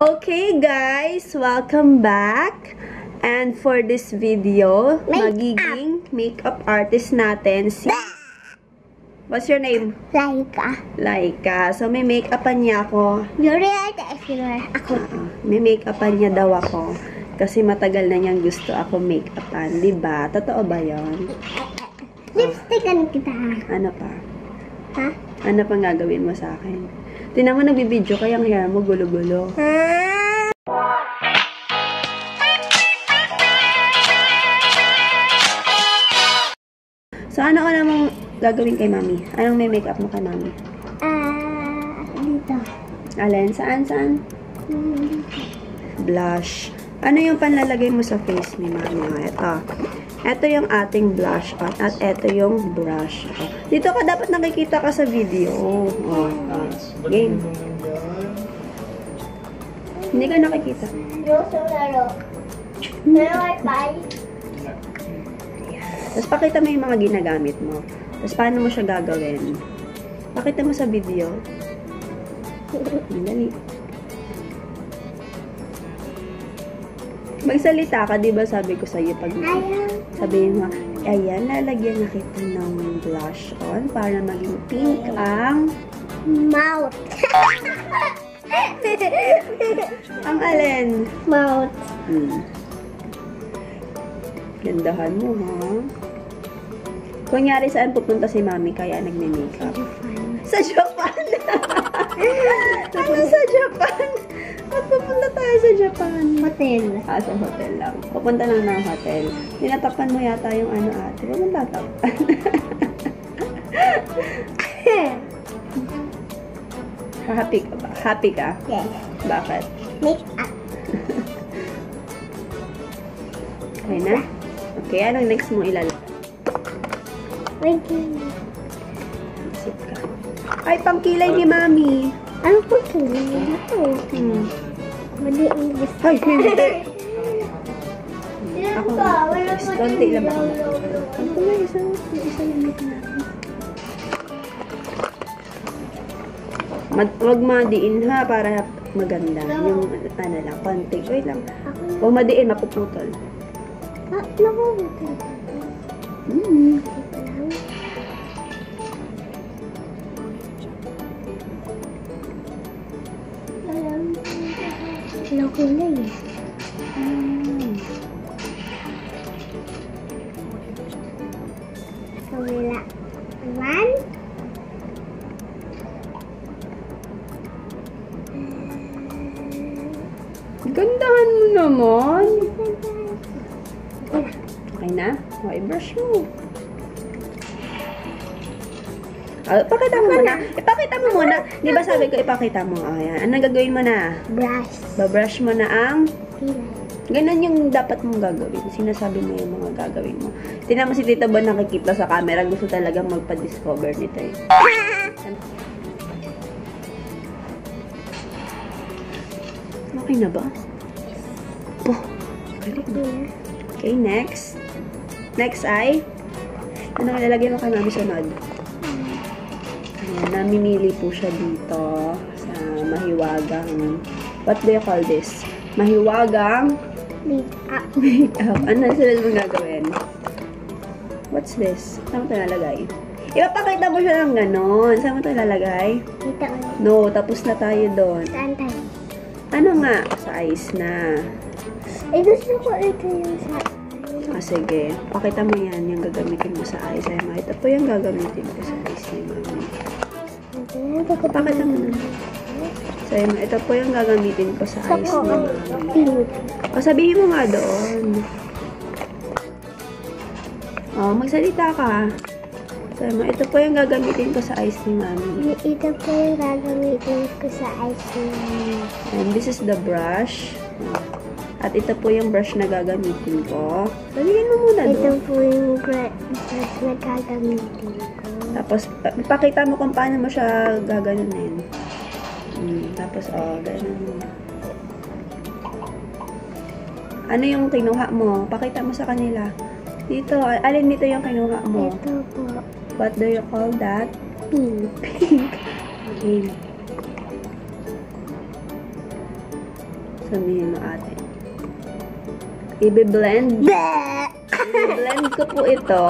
Okay guys, welcome back. And for this video, Makeup. magiging makeup artist natin si... What's your name? Laika. Laika. So, may make-upan niya ako. You're right, everywhere. Ako. Ah, may make-upan niya daw ako. Kasi matagal na niyang gusto ako make-upan. Diba? Totoo ba yon? Lipstickan kita. Ano pa? Ha? Ano pang gagawin mo sa akin? Tinan mo nagbibideo kaya ang hair mo gulo-gulo. So, ano ka namang gagawin kay mami? Anong may makeup mo kay mami? Ah, dito. Alin? Saan? Saan? Hmm. Blush. Ano yung panlalagay mo sa face ni mami? Ito. Ito yung ating blush on. At ito yung brush. Oh. Dito ka dapat nakikita ka sa video. Oh, oh. Game. Hindi ka nakikita. Tapos pakita mo yung mga ginagamit mo. Tapos paano mo siya gagawin. Pakita mo sa video. Dali. Magsalita ka, di ba sabi ko sa'yo pag sabihin mo, ayan, lalagyan na kita ng blush on para maging pink ang Mouth. ang alin. Mouth. Hmm. Gandahan mo, ha? Kunyari, saan pupunta si mami kaya nagme-makeup? Sa Japan! ano sa Japan? Ba't pupunta tayo sa Japan? Hotel. Ah, sa hotel lang. Pupunta lang ng hotel. Tinatapan mo yata yung ano ate. Huwag mong tatapan. Happy ka ba? Happy ka? yes. Bakit? Make up. Okay na? Okay, anong next mo ilalagay? Wait. Ay, pangkilay ni mami. Ano po kailangan ito? Hmm. Mali ang gusto. Ay, hindi. Ako, konti lang ako. Ano ko na isa? Isa lang ito natin. Mag, wag madiin ha, para maganda. Yung ano lang, konti. Wait lang. Huwag madiin, mapuputol. Ah, naku. Hmm. Kulay. Hmm. Kabila. One. Gandahan mo naman. Okay na? Okay, brush mo. Ah, pakita mo muna. Ipakita mo muna. Di ba sabi ko ipakita mo? Oh, yan. Anong gagawin mo na? Brush. Babrush mo na ang... Ganun yung dapat mong gagawin. Sinasabi mo yung mga gagawin mo. Tingnan mo si Tita Bon nakikita sa camera. Gusto talagang magpa-discover nito eh. Okay na ba? Po. Okay, next. Next ay, ano ilalagay mo kay Mami sunod? Ayan, namimili po siya dito sa mahiwagang, what do you call this? Mahiwagang Make up. makeup. Ano sunod mong gagawin? What's this? Saan mo ito lalagay? Ipapakita mo siya ng ganon. Saan mo ito lalagay? Kita ulit. No, tapos na tayo doon. Saan tayo? Ano nga? Sa eyes na. Eh, gusto ko ito yung sa... Ah, sige. Pakita mo yan, yung gagamitin mo sa eyes. Ay, ma, ito po yung gagamitin ko sa eyes ni mami. Pakita mo na. So, yun, ito po yung gagamitin ko sa eyes ni mami. O, sabihin mo nga doon. O, magsalita ka. So, yun, ito po yung gagamitin ko sa eyes ni mami. Ito po yung gagamitin ko sa ice cream. And this is the brush. At ito po yung brush na gagamitin ko. Sabihin mo muna Ito doon. po yung brush na gagamitin ko. Tapos, pa- ipakita mo kung paano mo siya gaganunin. Mm, tapos, oh, ganun mo. Ano yung kinuha mo? Pakita mo sa kanila. Dito, alin dito yung kinuha mo? Ito po. What do you call that? Pink. Pink. Okay. Sabihin mo ate. Ibe-blend. Ibe-blend ko po ito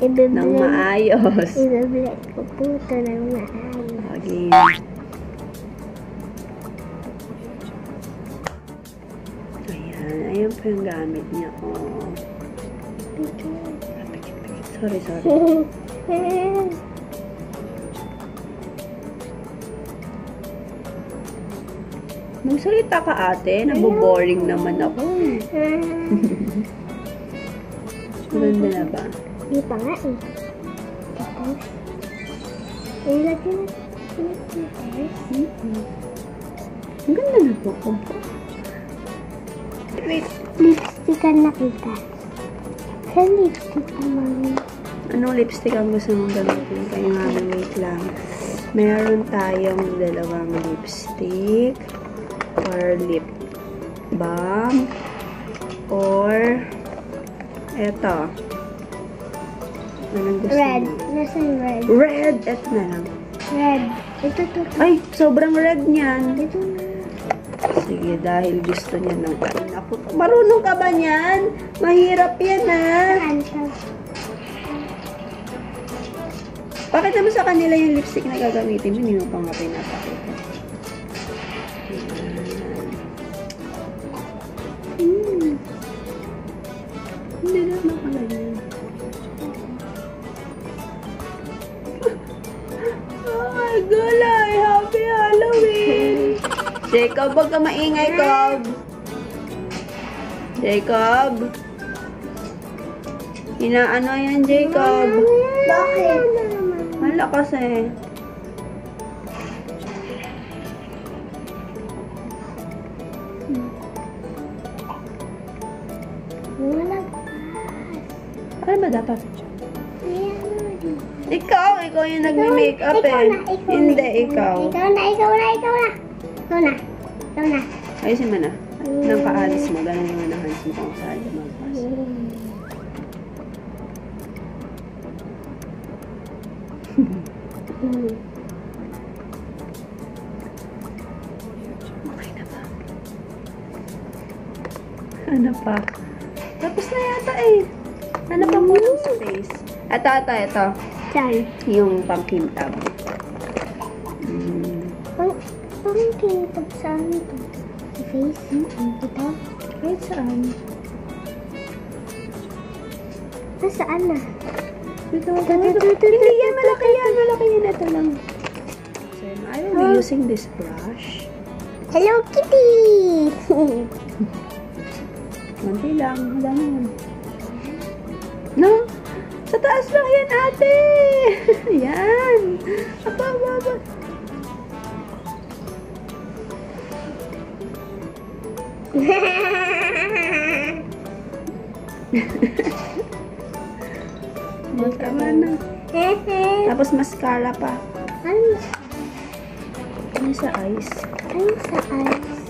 ng Ibe-blend. maayos. Ibe-blend ko po ito ng maayos. Again. Ayan. Ayan po yung gamit niya. Oh. Sorry, sorry. Magsalita ka ate. Naboboring naman ako. Maganda na ba? Di pa nga eh. Tapos, ilagay na. Ang ganda na po ko. Wait. Lipstick ang nakita. Sa lipstick naman. Anong lipstick ang gusto mong gamitin? Kaya nga, wait lang. Meron tayong dalawang lipstick or lip balm or eto. Anong gusto Red. Nasaan red? Red! Eto na lang. Red. Ito to. Ay, sobrang red niyan. Ito. Sige, dahil gusto niya ng kain. Ako, marunong ka ba niyan? Mahirap yan, siya? Pakita mo sa kanila yung lipstick na gagamitin mo. Hindi mo pa nga pinapakita. My gulay! Happy Halloween! Jacob, huwag ka maingay, Cob! Jacob! Inaano yan, Jacob? Bakit? Wala kasi. Wala. Ano ba dapat? Ikaw, ikaw yung nagme-makeup eh. na, ikaw Hindi, na, ikaw. Ikaw na, ikaw na, ikaw na. Ikaw na. Ikaw na. Ayusin mo na. Nang kaalis mo, ganun yung ng hands mo kung saan. Okay na ba? Ano pa? Tapos na yata eh. Ano pa mo ng space? Ito, ito, ito. Saan? Yung pangkintab. Mm. Pang, pang kinitag saan ito? Sa face? Ito? Kahit saan. Ah, saan na? Ito, ito, ito, ito. Hindi yan, malaki yan, malaki yan. Ito lang. So, I will be using this brush. Hello, Kitty! Konti lang. Wala na yan. No? Sa taas lang yan, ate! yan! Aba, aba, aba. Tama na. Tapos mascara pa. ano? Ano sa eyes? Ano sa eyes?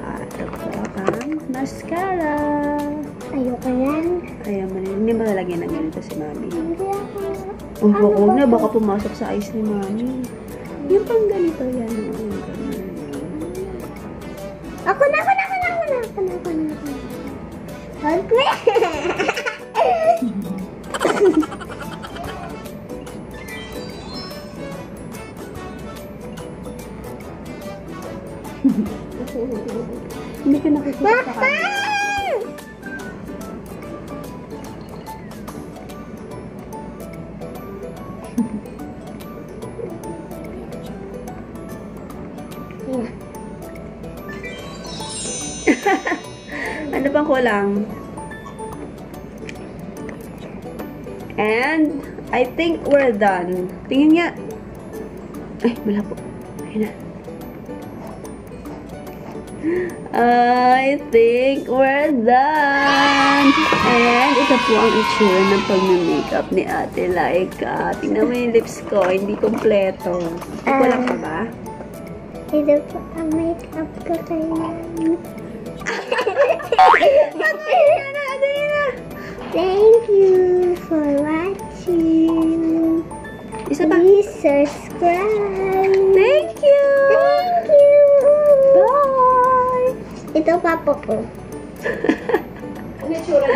Ah, ito po ang mascara. Ayoko yan. Ayaw mo na. Hindi mo lalagyan ng ganito si mami. Hindi ako. Oh, Ano huwag ba na. Baka pumasok sa eyes ni mami. Yung pang ganito yan. Ako na, ako na, ako na, ako na, ako na, ako na, ako na. Okay. Hindi ka nakikita Papa! Ano pang kulang? And, I think we're done. Tingin nga. Ay, wala po. Ayun na. I think we're done. And ito po ang itsura ng pag-makeup ni Ate Laika. Tingnan mo yung lips ko, hindi kompleto. Kulang pa ba? Ito po ang makeup ko kayo. Thank you for watching. Isa pa. Please subscribe. Thank you! Thank you. Bye! Ito papa ko. Ano yung tsura?